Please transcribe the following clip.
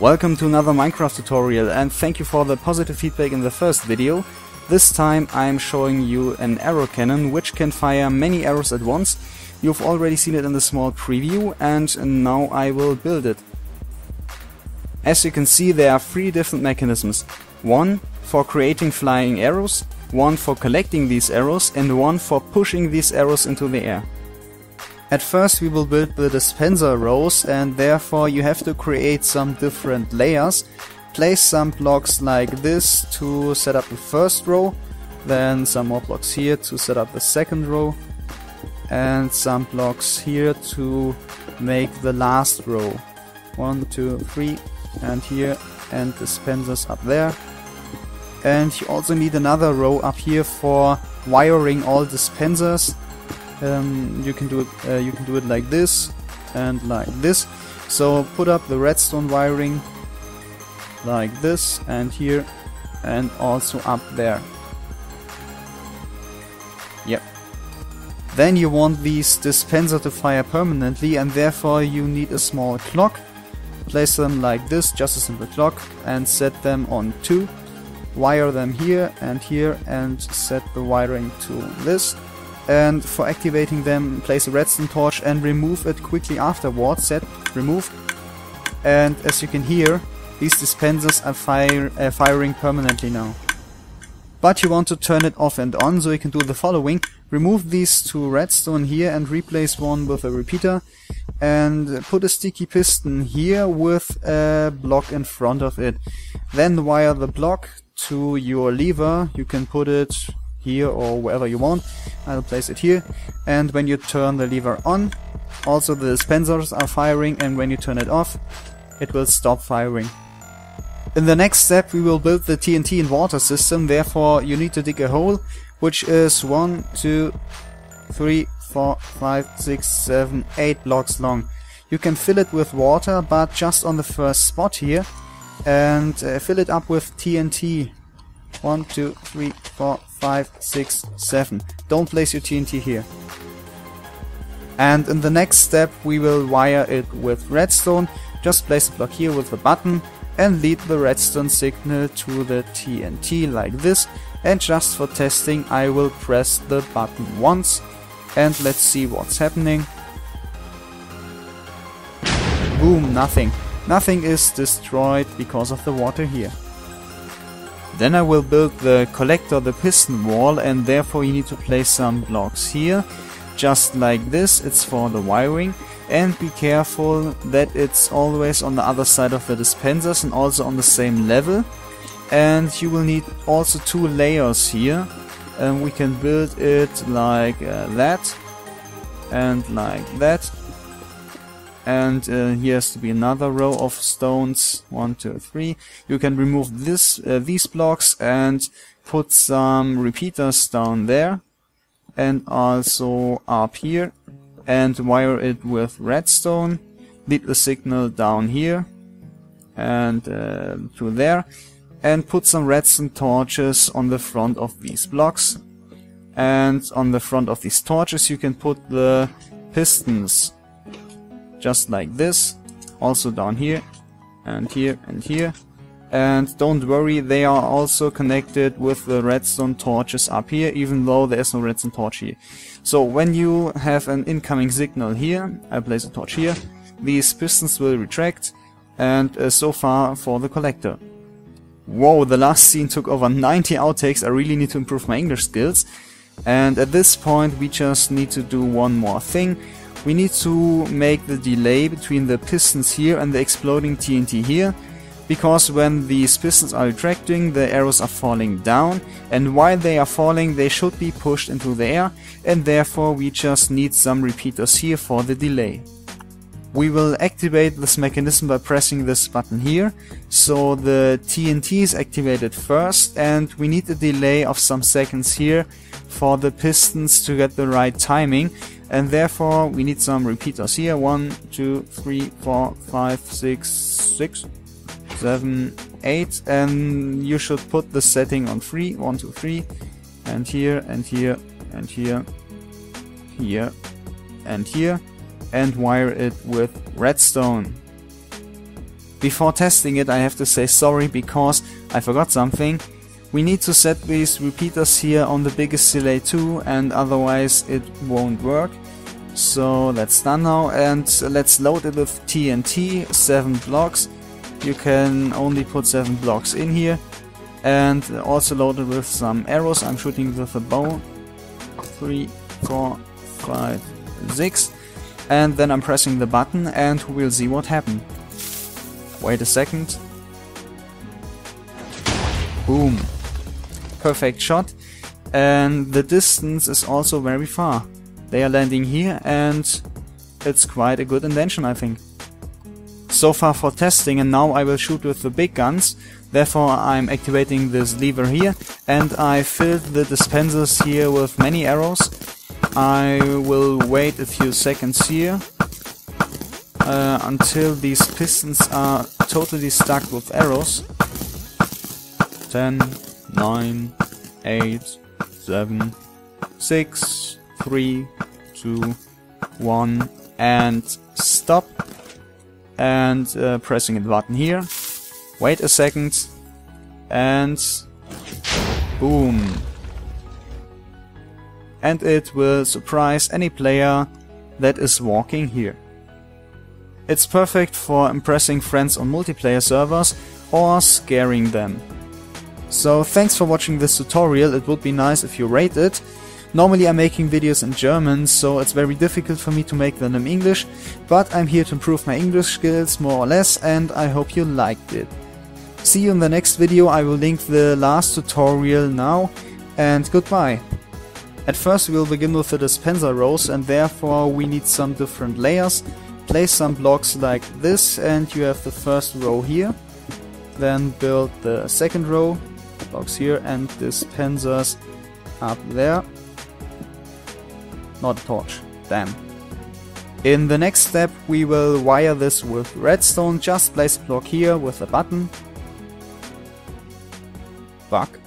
Welcome to another Minecraft tutorial and thank you for the positive feedback in the first video. This time I'm showing you an arrow cannon which can fire many arrows at once. You've already seen it in the small preview and now I will build it. As you can see there are three different mechanisms. One for creating flying arrows, one for collecting these arrows and one for pushing these arrows into the air. At first we will build the dispenser rows and therefore you have to create some different layers. Place some blocks like this to set up the first row, then some more blocks here to set up the second row, and some blocks here to make the last row. One, two, three, and here, and dispensers up there. And you also need another row up here for wiring all dispensers um, you can do it uh, you can do it like this and like this. So put up the redstone wiring like this and here and also up there. Yep. Then you want these dispenser to fire permanently and therefore you need a small clock. Place them like this just a simple clock and set them on 2 wire them here and here and set the wiring to this and for activating them place a redstone torch and remove it quickly afterwards. Set remove. And as you can hear these dispensers are fire, uh, firing permanently now. But you want to turn it off and on so you can do the following. Remove these two redstone here and replace one with a repeater. And put a sticky piston here with a block in front of it. Then wire the block to your lever. You can put it here or wherever you want. I'll place it here. And when you turn the lever on, also the dispensers are firing and when you turn it off, it will stop firing. In the next step we will build the TNT and water system, therefore you need to dig a hole, which is 1, 2, 3, 4, 5, 6, 7, 8 blocks long. You can fill it with water, but just on the first spot here, and uh, fill it up with TNT. 1, 2, 3, 4, 5, 6, 7. Don't place your TNT here. And in the next step we will wire it with redstone. Just place a block here with the button and lead the redstone signal to the TNT like this. And just for testing I will press the button once and let's see what's happening. Boom, nothing. Nothing is destroyed because of the water here. Then I will build the collector, the piston wall, and therefore you need to place some blocks here, just like this, it's for the wiring. And be careful that it's always on the other side of the dispensers and also on the same level. And you will need also two layers here. And we can build it like uh, that and like that and uh, here has to be another row of stones. One two three. You can remove this uh, these blocks and put some repeaters down there. And also up here. And wire it with redstone. Lead the signal down here. And uh, to there. And put some redstone torches on the front of these blocks. And on the front of these torches you can put the pistons just like this also down here and here and here. And don't worry they are also connected with the redstone torches up here even though there's no redstone torch here. So when you have an incoming signal here I place a torch here these pistons will retract and uh, so far for the collector. Whoa, the last scene took over 90 outtakes, I really need to improve my English skills. And at this point we just need to do one more thing we need to make the delay between the pistons here and the exploding TNT here because when these pistons are retracting the arrows are falling down and while they are falling they should be pushed into the air and therefore we just need some repeaters here for the delay. We will activate this mechanism by pressing this button here. So the TNT is activated first and we need a delay of some seconds here for the pistons to get the right timing and therefore we need some repeaters here. One, two, three, four, five, six, six, seven, eight, and you should put the setting on three. One, two, three, and here, and here, and here, here, and here and wire it with redstone. Before testing it I have to say sorry because I forgot something. We need to set these repeaters here on the biggest delay too and otherwise it won't work. So that's done now and let's load it with TNT, 7 blocks. You can only put 7 blocks in here and also loaded with some arrows. I'm shooting with a bow. 3, 4, 5, 6 and then I'm pressing the button and we'll see what happens. Wait a second. Boom. Perfect shot. And the distance is also very far. They are landing here and it's quite a good invention I think. So far for testing and now I will shoot with the big guns. Therefore I'm activating this lever here and I filled the dispensers here with many arrows. I will wait a few seconds here uh, until these pistons are totally stuck with arrows. 10, 9, 8, 7, 6, 3, 2, 1 and stop and uh, pressing the button here. Wait a second and boom. And it will surprise any player that is walking here. It's perfect for impressing friends on multiplayer servers or scaring them. So thanks for watching this tutorial, it would be nice if you rate it. Normally I'm making videos in German, so it's very difficult for me to make them in English, but I'm here to improve my English skills more or less and I hope you liked it. See you in the next video, I will link the last tutorial now, and goodbye. At first we'll begin with the dispenser rows and therefore we need some different layers. Place some blocks like this and you have the first row here. Then build the second row, blocks here and dispensers up there. Not a torch. Damn. In the next step we will wire this with redstone, just place block here with a button. Fuck.